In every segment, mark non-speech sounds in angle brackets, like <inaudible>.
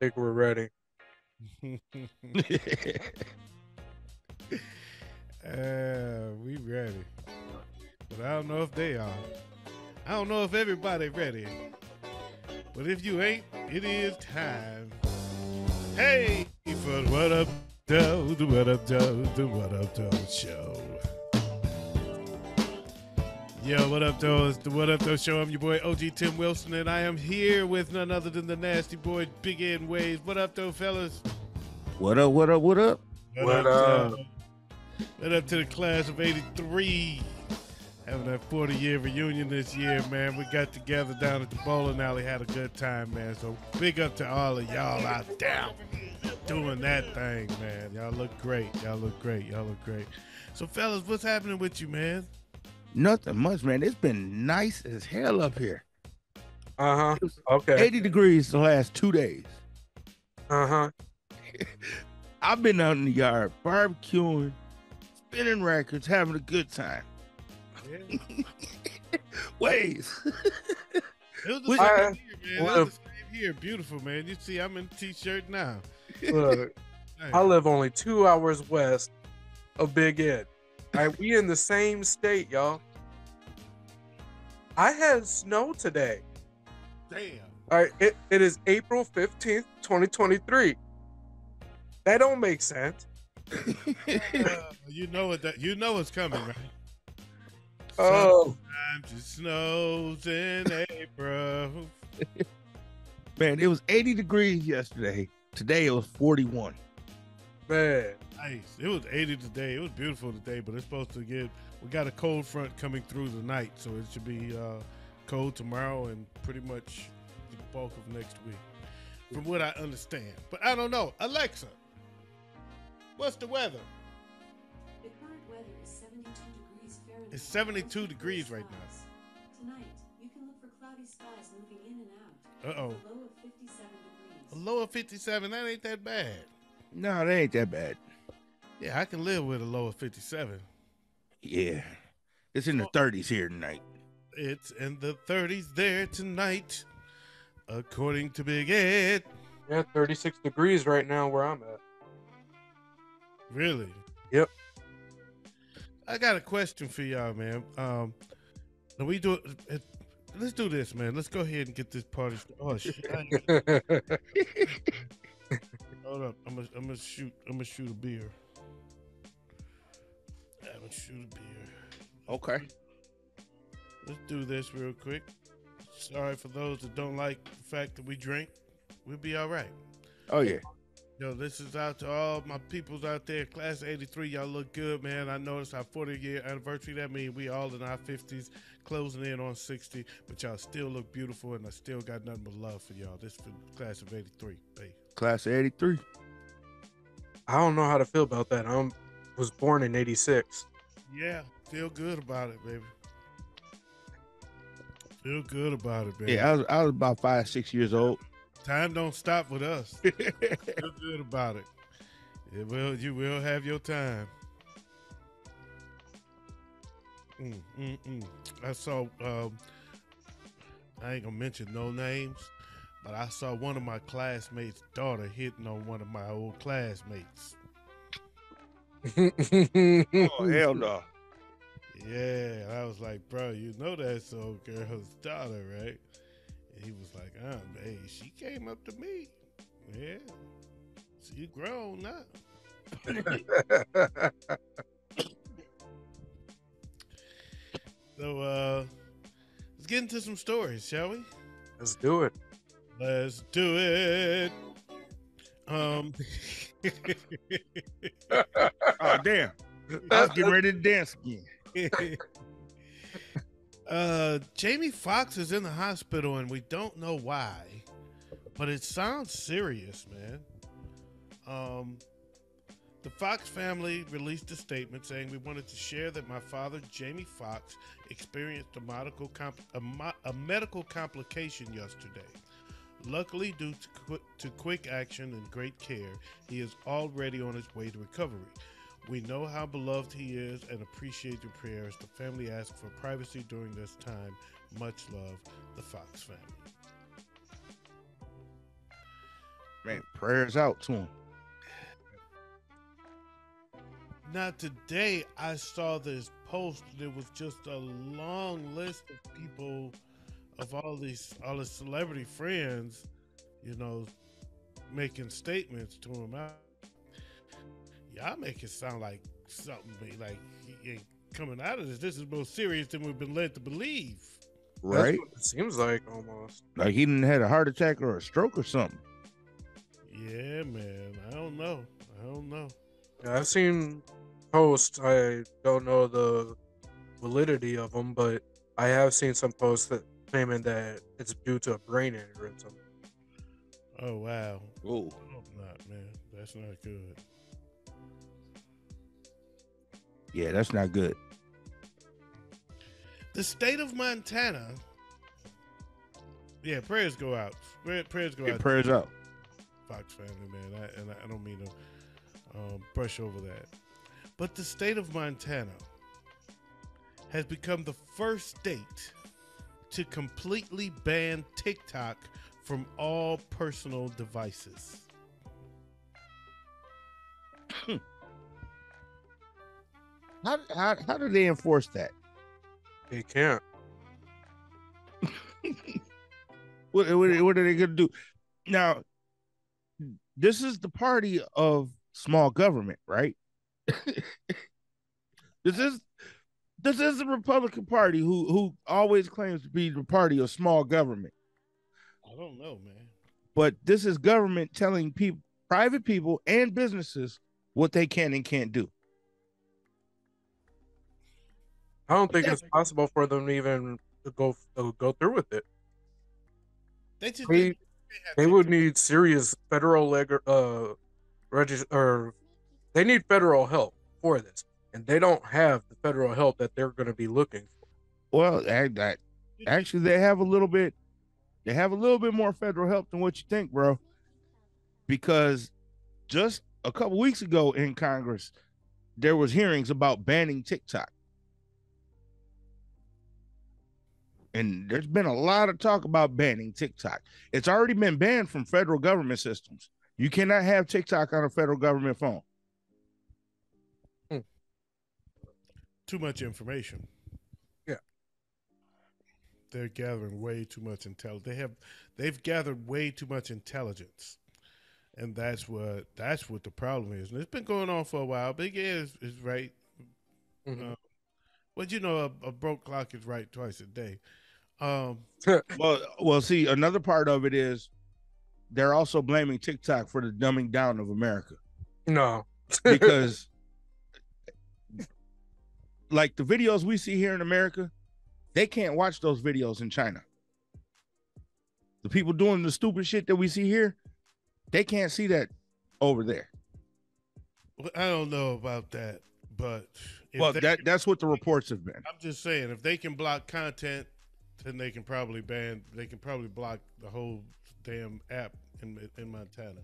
think we're ready. <laughs> uh, we ready. But I don't know if they are. I don't know if everybody ready. But if you ain't, it is time. Hey, for what up, do the what up, do the what up, do show. Yo, what up, though? It's the What Up, though show. I'm your boy OG Tim Wilson, and I am here with none other than the nasty boy Big Ed Waves. What up, though, fellas? What up? What up? What up? What up? though? What up to the class of '83? Having that 40 year reunion this year, man. We got together down at the bowling alley, had a good time, man. So big up to all of y'all out there doing that thing, man. Y'all look great. Y'all look great. Y'all look great. So, fellas, what's happening with you, man? Nothing much, man. It's been nice as hell up here. Uh huh. Okay. 80 degrees the last two days. Uh huh. <laughs> I've been out in the yard barbecuing, spinning records, having a good time. Yeah. <laughs> Ways. <laughs> It was the We- same I- here, man. Well, was the same here. Beautiful, man. You see, I'm in t-shirt now. Look, I live only two hours west of Big Ed. All right, we in the same state, y'all. I had snow today. Damn. All right, it, it is April 15th, 2023. That don't make sense. <laughs> Uh, you know what? That, you know what's coming, right? Oh, Sometimes it snows in April. man, it was 80 degrees yesterday. Today it was 41. Man. Nice. It was 80 today. It was beautiful today, but it's supposed to get. We got a cold front coming through the night, so it should be uh, cold tomorrow and pretty much the bulk of next week, from what I understand. But I don't know. Alexa, what's the weather? The current weather is 72 degrees Fahrenheit. It's 72 degrees right now. Tonight, you can look for cloudy skies moving in and out. Uh oh. with A low of 57 degrees. A degrees. low of 57. That ain't that bad. No, they ain't that bad. Yeah, I can live with a low of 57. Yeah. It's in the 30s here tonight. It's in the 30s there tonight, according to Big Ed. Yeah, 36 degrees right now where I'm at. Really? Yep. I got a question for y'all, man. Um, now we do it. Let's do this, man. Let's go ahead and get this party. Oh <laughs> shit! <laughs> Hold up. I'm gonna, I'm gonna shoot. I'm gonna shoot a beer. I'm gonna shoot a beer. Okay. Let's do this real quick. Sorry for those that don't like the fact that we drink. We'll be all right. Oh, yeah. Yo, this is out to all my peoples out there. Class 83, y'all look good, man. I know it's our 40 year anniversary. That means we all in our 50s, closing in on 60, but y'all still look beautiful, and I still got nothing but love for y'all. This for class of 83, babe. Class of 83. I don't know how to feel about that. I was born in 86. Yeah, feel good about it, baby. Feel good about it, baby. Yeah, I was, I was about five, six years old. Time don't stop with us. <laughs> feel good about it. It will. You will have your time. Mm, mm, mm. I saw. Um, I ain't gonna mention no names, but I saw one of my classmates' daughter hitting on one of my old classmates. oh, hell no. Yeah, I was like, bro, you know that's old girl's daughter, right? And he was like, um, hey, she came up to me. Yeah. She grown now. So uh let's get into some stories, shall we? Let's do it. Let's do it. Um <laughs> Oh, damn. <laughs> I was getting ready to dance again. <laughs> uh Jamie Foxx is in the hospital and we don't know why, but it sounds serious, man. Um the Foxx family released a statement saying we wanted to share that my father, Jamie Foxx, experienced a medical a, mo- a medical complication yesterday. Luckily, due to, qu- to quick action and great care, he is already on his way to recovery. We know how beloved he is and appreciate your prayers. The family asks for privacy during this time. Much love, the Foxx family. Man, prayers out to him. Now today I saw this post. It was just a long list of people of all these all his celebrity friends, you know, making statements to him out. Y'all make it sound like something be- like he ain't coming out of this. This is more serious than we've been led to believe. That's Right? what it seems like almost. Like he didn't had a heart attack or a stroke or something. Yeah, man. I don't know. I don't know. Yeah, I've seen posts. I don't know the validity of them, but I have seen some posts that claiming that it's due to a brain aneurysm. Oh wow. Oh. I hope not, man. That's not good. Yeah, that's not good. The state of Montana. Yeah, prayers go out. Prayers go Yeah, out. prayers out. Foxx family, man. I, and I, don't mean to um, brush over that. But the state of Montana has become the first state to completely ban TikTok from all personal devices. How, how, how do they enforce that? They can't. <laughs> What, what, what are they going to do? Now, this is the party of small government, right? <laughs> this is this is the Republican Party who who always claims to be the party of small government. I don't know, man. But this is government telling people, private people and businesses what they can and can't do. I don't think it's possible for them to even to go to go through with it. They just They have they would need serious federal leg uh regis- or they need federal help for this, and they don't have the federal help that they're going to be looking for. Well, that, that actually they have a little bit they have a little bit more federal help than what you think, bro. Because just a couple weeks ago in Congress, there was hearings about banning TikTok. And there's been a lot of talk about banning TikTok. It's already been banned from federal government systems. You cannot have TikTok on a federal government phone. too much information. Yeah. They're gathering way too much intel. They have they've gathered way too much intelligence. And that's what that's what the problem is. And it's been going on for a while. Big A is, is right. Mhm. Uh, but you know a, a broke clock is right twice a day. Um <laughs> Well, well, see, another part of it is they're also blaming TikTok for the dumbing down of America. No, <laughs> because like the videos we see here in America, they can't watch those videos in China. The people doing the stupid shit that we see here, they can't see that over there. well, I don't know about that, but if well, they that can- that's what the reports have been. I'm just saying if they can block content, then they can probably ban they can probably block the whole damn app in in Montana,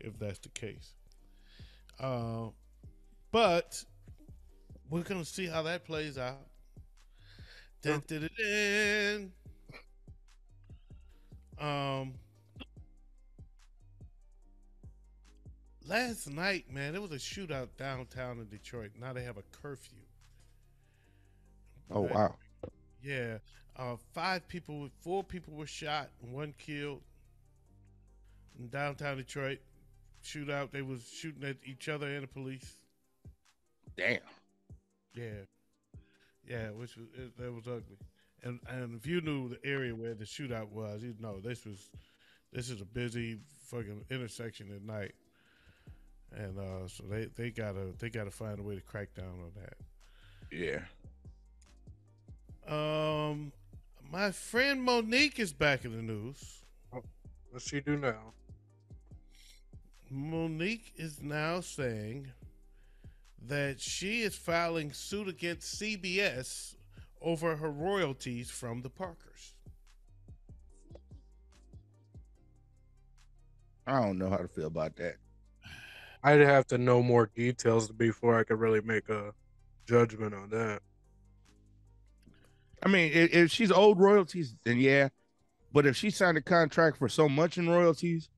if that's the case. Uh, but we're gonna see how that plays out. Dun, dun, dun. Um, last night, man, there was a shootout downtown in Detroit. Now they have a curfew. Oh Right? wow. Yeah, uh, five people, four people were shot one killed in downtown Detroit. Shootout. They was shooting at each other and the police. Damn. Yeah, yeah, which was it, that was ugly. And and if you knew the area where the shootout was, you know this was this is a busy fucking intersection at night. And uh, so they, they gotta they gotta find a way to crack down on that. Yeah. Um, my friend Monique is back in the news. Oh, what's she do now? Monique is now saying that she is filing suit against CBS over her royalties from the Parkers. I don't know how to feel about that. I'd have to know more details before I could really make a judgment on that. I mean, if, if she's owed royalties, then yeah. But if she signed a contract for so much in royalties,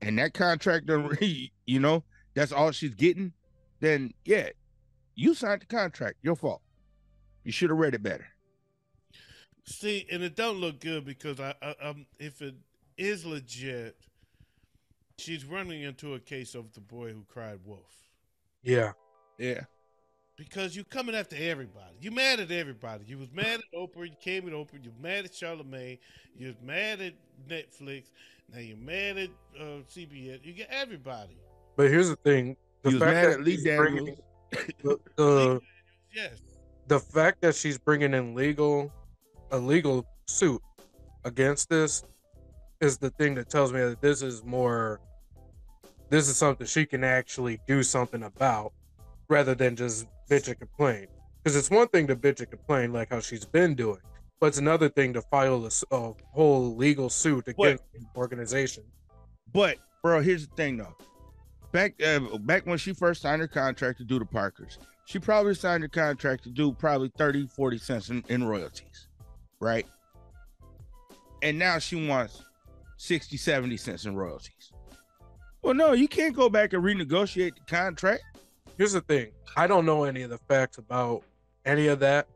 and that contract, <laughs> you know, that's all she's getting, then yeah, you signed the contract. Your fault. You should have read it better. See, and it don't look good because I, I um, if it is legit, she's running into a case of the boy who cried wolf. Yeah. Yeah. Because you're coming after everybody. You mad at everybody. You was mad at Oprah. You came at Oprah. You're mad at Charlemagne. You was mad at Netflix. Now you're mad at uh, CBS. You get everybody. But here's the thing: the He was fact mad that at Lee she's bringing Daniels. the, the Yes. the fact that she's bringing in legal a legal suit against this is the thing that tells me that this is more this is something she can actually do something about rather than just bitch and complain because it's one thing to bitch and complain like how she's been doing but it's another thing to file a whole legal suit against an organization But bro, here's the thing though. Back uh, back when she first signed her contract to do the Parkers, she probably signed her contract to do probably 30, 40 cents in, in royalties. Right? And now she wants 60, 70 cents in royalties. Well, no, you can't go back and renegotiate the contract. Here's the thing. I don't know any of the facts about any of that.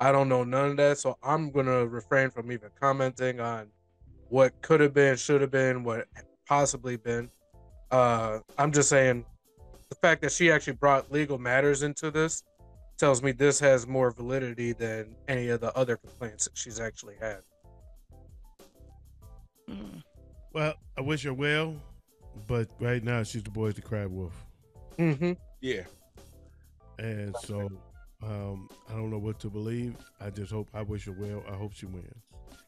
I don't know none of that. So i'm gonna refrain from even commenting on what could have been should have been what possibly been. Uh i'm just saying the fact that she actually brought legal matters into this tells me this has more validity than any of the other complaints that she's actually had. Well, I wish her well, but right now she's the boys that crab wolf. mm-hmm. Yeah. And so um, I don't know what to believe. I just hope I wish her well. I hope she wins.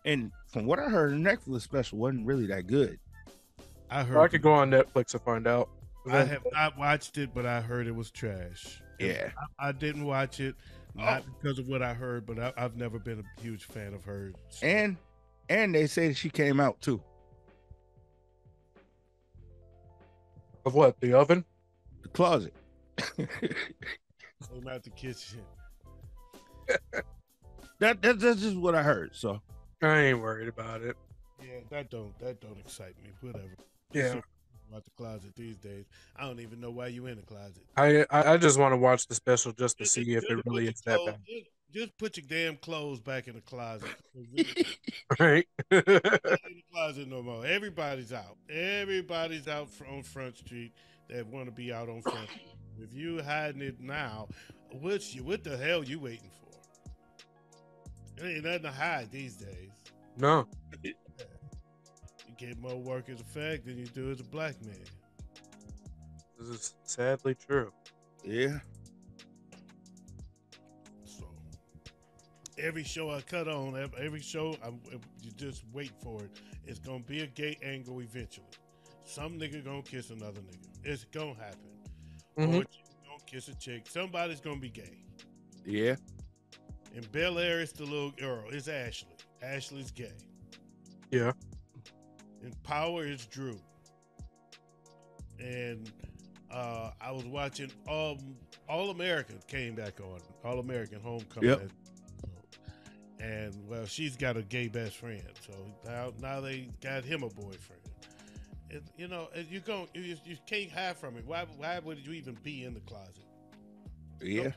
And from what I heard, the Netflix special wasn't really that good. I heard. i could go on netflix to find out I have not watched it, but I heard it was trash. Yeah. I, I didn't watch it, not because of what I heard, but I, I've never been a huge fan of hers. And and they say that she came out too. of what the oven The closet. Came out the kitchen. <laughs> That, that that's just what I heard. So i ain't worried about it Yeah, that don't that don't excite me. Whatever. yeah So, <laughs> about the closet these days. I don't even know why you in the closet. I I I just want to watch the special just to Just- see if it really is that bad, Just, just put your damn clothes back in the closet. <laughs> right? In the closet no more. Everybody's out. Everybody's out on Front Street that want to be out on Front If you hiding it now, what you what the hell you waiting for? There ain't nothing to hide these days. no, You get more work as a fact than you do as a black man. this is sadly true. yeah. So every show I cut on, every show I'm, you just wait for it. It's gonna be a gay angle eventually. Some nigga gonna kiss another nigga. It's gonna happen. Mhm. Or gonna kiss a chick. Somebody's gonna be gay. Yeah. In Bel Air, it's the little girl. It's Ashley. Ashley's gay. Yeah. In Power, it's Drew. And uh, I was watching um, All American came back on. All American Homecoming. Yep. And well, she's got a gay best friend, so now now they got him a boyfriend. It, you know, you go, you, you can't hide from it. Why? Why would you even be in the closet? Yeah.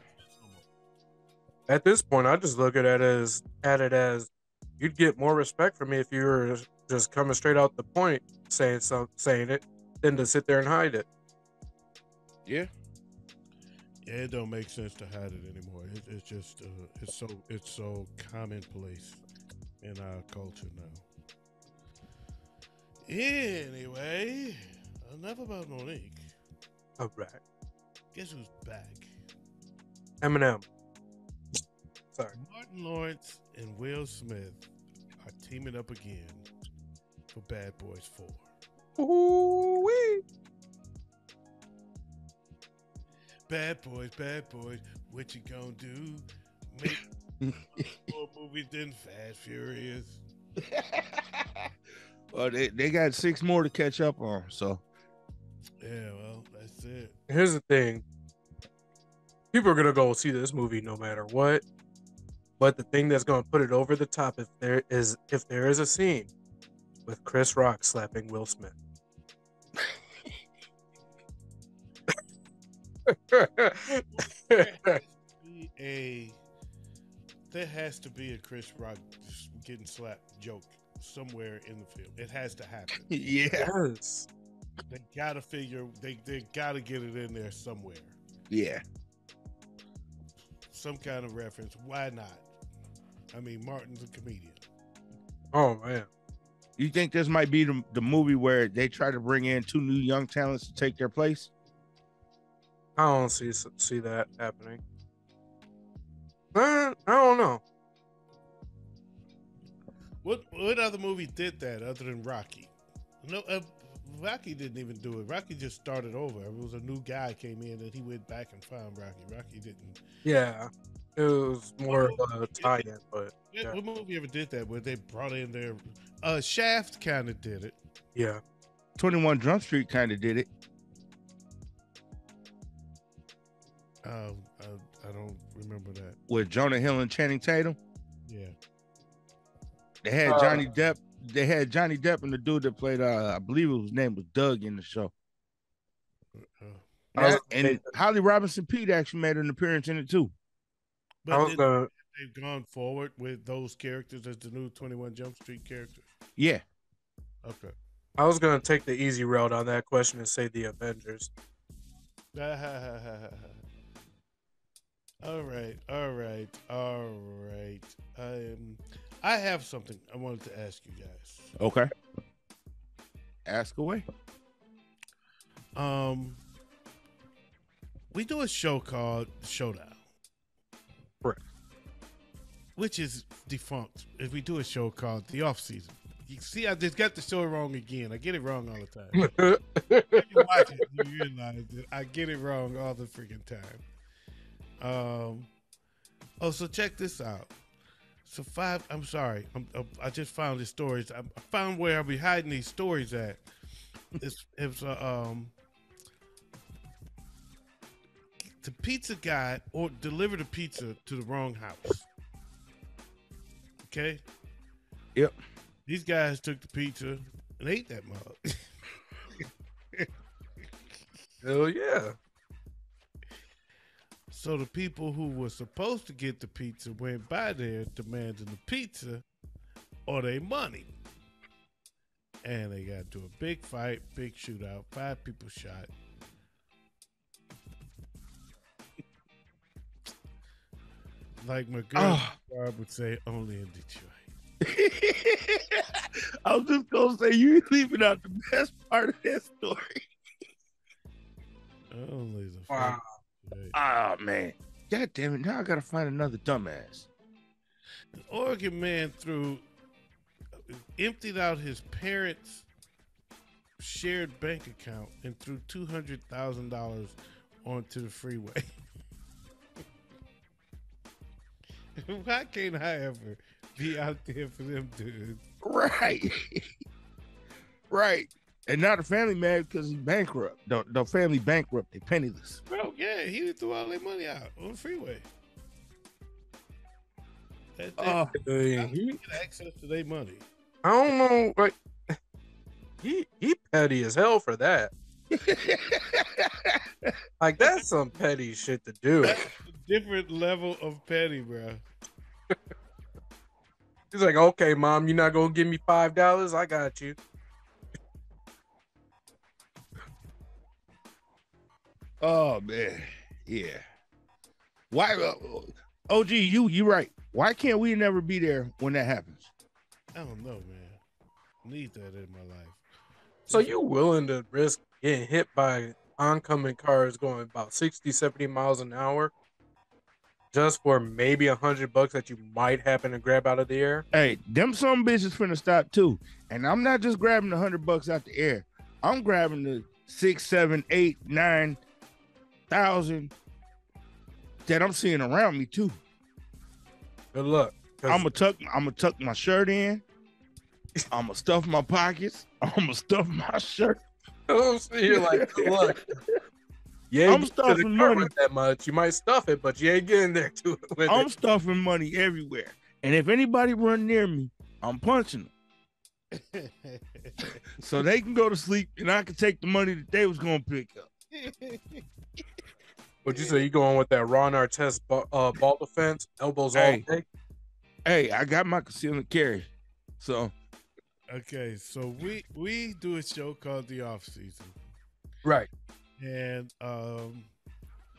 At this point, I just look at it as at it as you'd get more respect from me if you were just coming straight out the point saying some saying it than to sit there and hide it. Yeah. Yeah, it don't make sense to hide it anymore. It, it's just uh, it's so it's so commonplace in our culture now. Anyway, enough about Monique. All right, Guess who's back? Eminem. Sorry. Martin Lawrence and Will Smith are teaming up again for Bad Boys Four. Ooh-wee. Bad Boys, Bad Boys, what you gonna do? Make <laughs> more movies than Fast Furious. <laughs> well, they, they got six more to catch up on. So Yeah, well, that's it. Here's the thing. People are gonna go see this movie no matter what. But the thing that's gonna put it over the top if there is if there is a scene with Chris Rock slapping Will Smith. <laughs> A there has to be a Chris Rock getting slapped joke somewhere in the film. It has to happen. <laughs> yeah. yes. They gotta figure they they gotta get it in there somewhere. Yeah. Some kind of reference. Why not? I mean, Martin's a comedian. Oh man. You think this might be the, the movie where they try to bring in two new young talents to take their place? I don't see see that happening. Uh, I don't know. What what other movie did that other than Rocky? No, uh, Rocky didn't even do it. Rocky just started over. It was a new guy came in and he went back and found Rocky. Rocky didn't. Yeah, it was more of a tie-in, but Yeah. Yeah. What movie ever did that where they brought in their uh Shaft kind of did it. yeah. 21 Jump Street kind of did it. Um, I, I don't remember that. with Jonah Hill and Channing Tatum. Yeah. They had Uh, Johnny Depp. They had Johnny Depp and the dude that played, uh, I believe his name was Doug in the show. Uh, I was- and Holly Robinson Peete actually made an appearance in it too. But was did, gonna, they've gone forward with those characters as the new Twenty One Jump Street characters. Yeah. Okay. I was gonna take the easy route on that question and say the Avengers. <laughs> all right, all right, all right. Um, I have something I wanted to ask you guys. Okay. Ask away. Um, we do a show called Showdown, Correct. which is defunct. If we do a show called The Off Season, you see, I just got the show wrong again. I get it wrong all the time. <laughs> You watch it, you realize that I get it wrong all the freaking time. Um. Oh, so check this out. So five. I'm sorry. I'm, uh, I just found these stories. I, I found where I'll be hiding these stories at. It's it's uh, um. The pizza guy or delivered a pizza to the wrong house. Okay. Yep. These guys took the pizza and ate that mug. <laughs> Hell yeah. So the people who were supposed to get the pizza went by there demanding the pizza or their money. And they got into a big fight, big shootout, five people shot. Like my girl Oh. Barb would say, only in Detroit. <laughs> I was just gonna say you leaving out the best part of that story. Only the Wow. Ah man. God damn it. Now I gotta find another dumbass. An Oregon man threw emptied out his parents' shared bank account and threw two hundred thousand dollars onto the freeway. <laughs> Why can't I ever be out there for them dudes? Right. right. And now the family mad because he's bankrupt. The, the family bankrupt. They penniless. Bro, yeah, he threw all their money out on the freeway. That, that, Oh, uh, Hey, how he, get access to their money. I don't know, like <laughs> he he petty as hell for that. <laughs> Like that's some petty shit to do. That's a different level of petty, bro. <laughs> He's like, okay, mom, you're not gonna give me five dollars? I got you. Oh man. Yeah. Why uh, OG, you you right. Why can't we never be there when that happens? I don't know, man. Need that in my life. So you willing to risk getting hit by oncoming cars going about 60, 70 miles an hour just for maybe a hundred bucks that you might happen to grab out of the air? Hey, them some bitches finna stop too. And I'm not just grabbing the hundred bucks out the air. I'm grabbing the six, seven, eight, nine thousand that I'm seeing around me too. Good luck. I'm gonna tuck. I'm gonna tuck my shirt in. I'm gonna stuff my pockets. <laughs> I'm gonna stuff my shirt. I'm sitting here like, good <laughs> luck. Yeah, I'm stuffing money. that much. You might stuff it, but you ain't getting there <laughs> to it with I'm it. stuffing money everywhere. And if anybody run near me, I'm punching them. so they can go to sleep and I can take the money that they was gonna pick up. Would you say you going with that Ron Artest ba- uh, ball defense, elbows Hey. all day? Hey, I got my concealed carry. So okay, so we we do a show called The Off Season, Right. and um,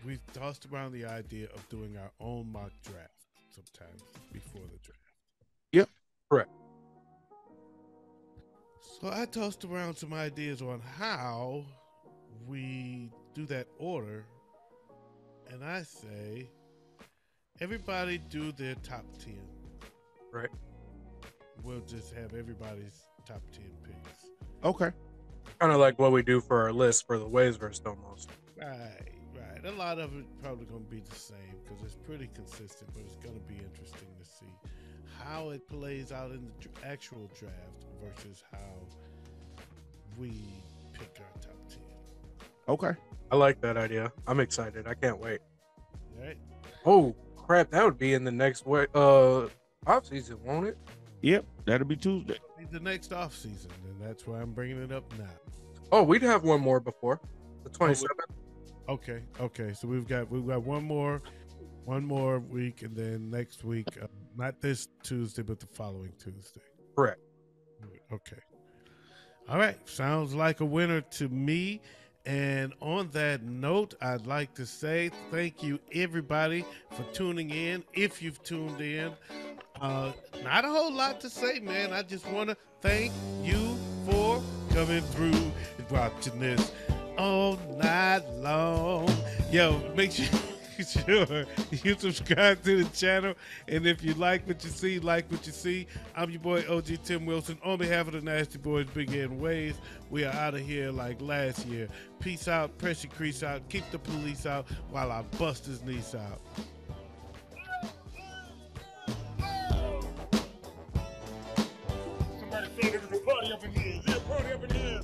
we tossed around the idea of doing our own mock draft sometimes before the draft. Yep. Correct. So I tossed around some ideas on how we do that order, and I say everybody do their top ten. Right. We'll just have everybody's top ten picks. okay. Kind of like what we do for our list for the WayzVerse almost. Right, right. A lot of it probably going to be the same because it's pretty consistent, but it's going to be interesting to see how it plays out in the actual draft versus how we pick our top 10. Okay. I like that idea. I'm excited. I can't wait. All right. Oh crap, that would be in the next way uh off season, won't it? Yep. That'll be Tuesday. Be The next off season, and that's why I'm bringing it up now. Oh, we'd have one more before the 27th. Okay, okay. So we've got we've got one more, one more week, and then next week, uh, not this Tuesday, but the following Tuesday. Correct. Okay. All right. Sounds like a winner to me. And on that note, I'd like to say thank you, everybody, for tuning in. If you've tuned in, uh, not a whole lot to say, man. I just want to thank you for coming through and watching this all night long. Yo, make sure. <laughs> Sure, you subscribe to the channel, and if you like what you see, like what you see. I'm your boy OG Tim Wilson. On behalf of the Nasty Boys, Big Ed Waves, we are out of here like last year. Peace out, pressure crease out, keep the police out while I bust his niece out. Somebody said there was a party up in here. Is there a party up in here?